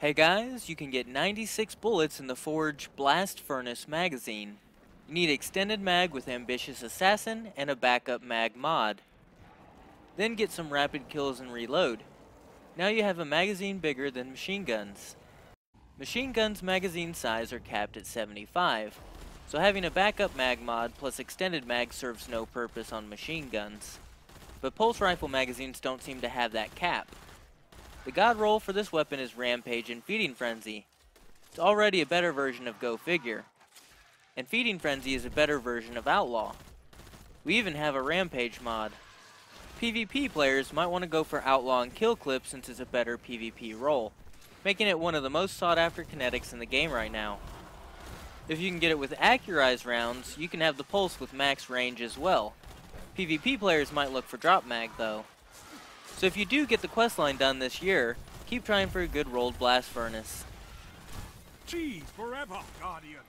Hey guys, you can get 96 bullets in the Forge Blast Furnace magazine. You need extended mag with Ambitious Assassin and a backup mag mod. Then get some rapid kills and reload. Now you have a magazine bigger than machine guns. Machine guns magazine size are capped at 75, so having a backup mag mod plus extended mag serves no purpose on machine guns. But pulse rifle magazines don't seem to have that cap. The god roll for this weapon is Rampage and Feeding Frenzy. It's already a better version of Go Figure. And Feeding Frenzy is a better version of Outlaw. We even have a Rampage mod. PvP players might want to go for Outlaw and Kill Clip since it's a better PvP roll, making it one of the most sought after kinetics in the game right now. If you can get it with accurized rounds, you can have the pulse with max range as well. PvP players might look for drop mag though. So if you do get the questline done this year, keep trying for a good rolled blast furnace. Cheese forever, Guardian!